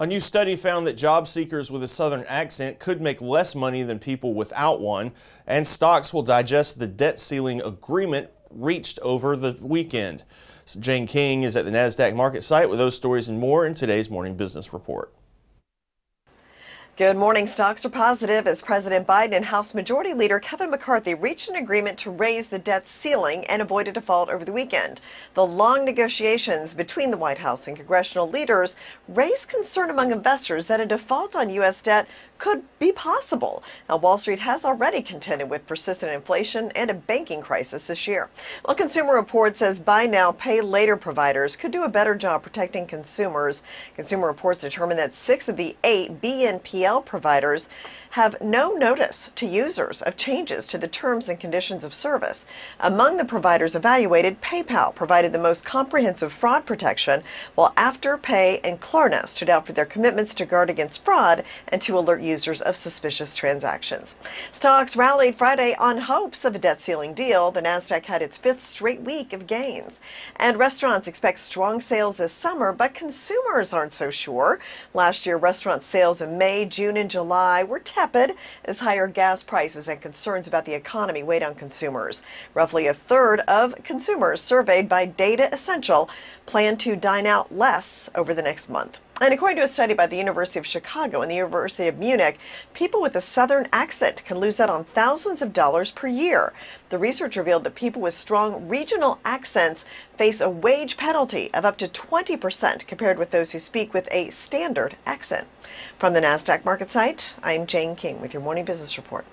A new study found that job seekers with a southern accent could make less money than people without one, and stocks will digest the debt ceiling agreement reached over the weekend. Jane King is at the NASDAQ market site with those stories and more in today's morning business report. Good morning. Stocks are positive as President Biden and House Majority Leader Kevin McCarthy reached an agreement to raise the debt ceiling and avoid a default over the weekend. The long negotiations between the White House and congressional leaders raised concern among investors that a default on U.S. debt could be possible. Now, Wall Street has already contended with persistent inflation and a banking crisis this year. Well, Consumer Reports says buy now, pay later providers could do a better job protecting consumers. Consumer Reports determined that six of the eight BNPL providers have no notice to users of changes to the terms and conditions of service. Among the providers evaluated, PayPal provided the most comprehensive fraud protection, while Afterpay and Klarna stood out for their commitments to guard against fraud and to alert users of suspicious transactions. Stocks rallied Friday on hopes of a debt ceiling deal. The Nasdaq had its fifth straight week of gains. And restaurants expect strong sales this summer, but consumers aren't so sure. Last year, restaurant sales in May, June, and July were tepid as higher gas prices and concerns about the economy weighed on consumers. Roughly a third of consumers surveyed by Datassential plan to dine out less over the next month. And according to a study by the University of Chicago and the University of Munich, people with a southern accent can lose out on thousands of dollars per year. The research revealed that people with strong regional accents face a wage penalty of up to 20% compared with those who speak with a standard accent. From the NASDAQ market site, I'm Jane King with your morning business report.